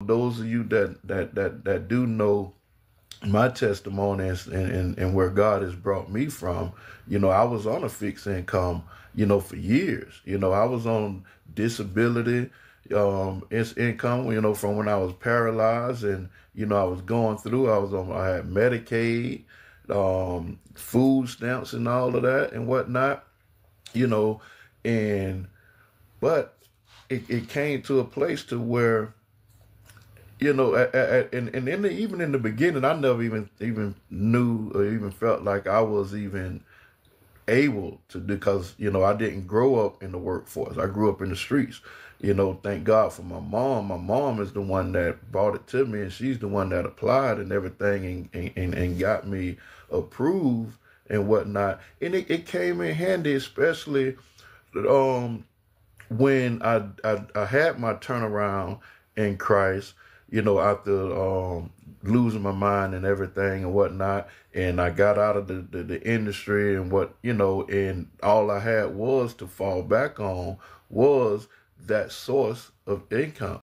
those of you that that that that do know my testimony and, and and where God has brought me from, you know, I was on a fixed income, you know, for years. You know, I was on disability um income, you know, from when I was paralyzed and you know, I was going through, I was on I had Medicaid, um, food stamps and all of that and whatnot, you know, and but it, it came to a place to where you know, at, at, and and in the, even in the beginning, I never even even knew or even felt like I was even able to because you know I didn't grow up in the workforce. I grew up in the streets. You know, thank God for my mom. My mom is the one that brought it to me, and she's the one that applied and everything, and and, and got me approved and whatnot. And it, it came in handy, especially um when I, I I had my turnaround in Christ you know, after um, losing my mind and everything and whatnot. And I got out of the, the, the, industry and what, you know, and all I had was to fall back on was that source of income.